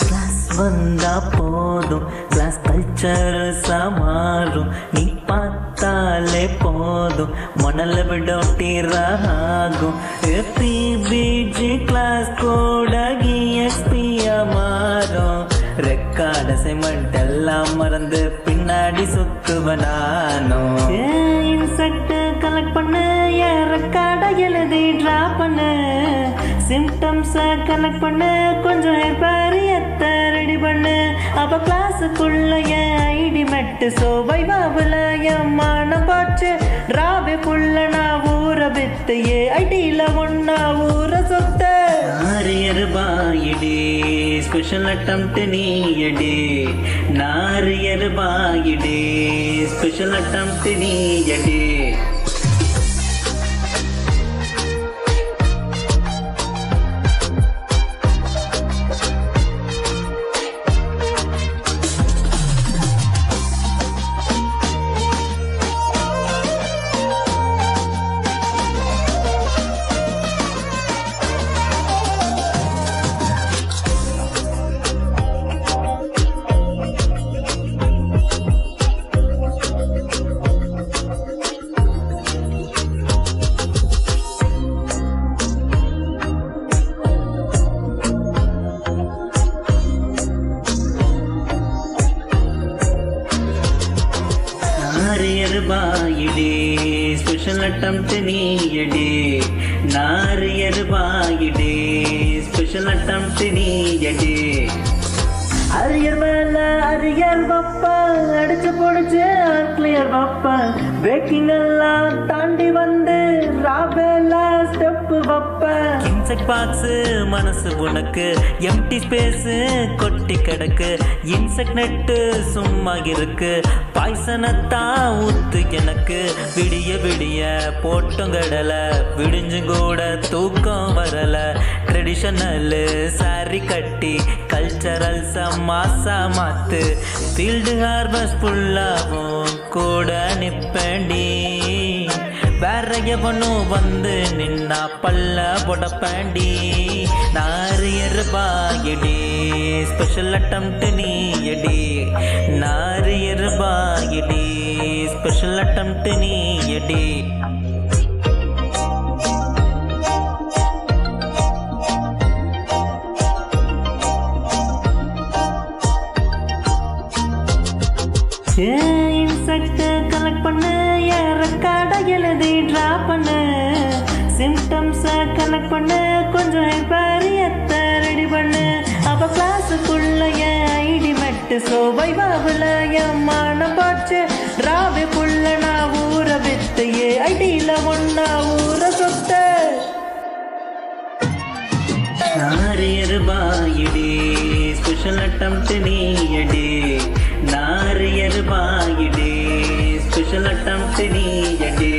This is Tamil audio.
கிளாஸ் வந்தா போதும் கிளாஸ் கல்ச்சர் சமாறும் நீ பார்த்தாலே போதும் மணல விடோட்டிராகும் பிபிஜி கிளாஸ் கூட எஸ்பியா மாறும் ரெக்கார்ட் அசைன்மெண்ட் எல்லாம் மறந்து பின்னாடி சுத்துவனானோ இன்செக்ட் கலெக்ட் பண்ணு ரெக்கார்டை எழுதி ட்ரா பண்ணு. சிம்டம்ஸை கனெக்ட் பண்ணு கொஞ்சம் எத்த ரெடி பண்ணு. அப்ப கிளாஸுக்குள்ள என் ஐடி மெட்டு சோவை பாபுல என் மானம் பாச்சு ராவே புள்ள நான் ஊற வித்து ஏ ஐடியில ஒன்னா ஊற சொத்த. ஆரியர் பாயிடி ஸ்பெஷல் அட்டம்ப்ட் நீயடே நாரியர் பாயிடே ஸ்பெஷல் அட்டம்ப்ட் நீயடே நாரியர் பாயிடே ஸ்பெஷல் அட்டம்ப்ட் நீயடே நாரியர் பாயிடே ஸ்பெஷல் அட்டம்ப்ட் நீயடே அரியர் மேல அரியர் பப்பா அடிச்சு பொடிச்சு கிளியர் பப்பா பேக்கிங் எல்லாம் தாண்டி வந்து ராபேலா ஸ்டெப்பு பப்பா சன்செட் பாக்ஸ் மனசு உனக்கு எம்டி ஸ்பேஸ் கொட்டி கிடக்கு. இன்செக்ட் நெட்டு சும்மா இருக்கு. பாய்சனத்தான் ஊத்து எனக்கு. விடிய விடிய போட்டும் கடலை. விடிஞ்சு கூட தூக்கம் வரல. ட்ரெடிஷனல் சாரி கட்டி கல்ச்சரல் சமாசா மாத்து. ஃபீல்டு ஹார்பஸ் ஃபுல்லாவும் கூட நிப்பேண்டி வேற எவனும் வந்து நின்னா பல்ல புடப்பாண்டி. நாறு எருபாயடி ஸ்பெஷல் அட்டம்ட்டு நீ எடி நாறு எருபாயடி ஸ்பெஷல் அட்டம்ட்டு நீ எடி நீயடி இன்செக்ட் கலெக்ட் பண்ணு என் ரெக்கார்டை எழுதி ட்ரா பண்ணு. சிம்டம்ஸை கனெக்ட் பண்ணு கொஞ்சம் எத்த ரெடி பண்ணு. அப்போ கிளாஸுக்குள்ள என் ஐடி மெட்டு சோவை பாபுல என் மானம் பாச்சு ராவே புள்ள நான் ஊற வித்து ஏ ஐடியில ஒன்னா ஊற சொத்த நாரியர் பாயிடி ஸ்பெஷல் அட்டம் நீயடி. நாரியர் பாயிடி சொல்லட்டம் சிறியண்டே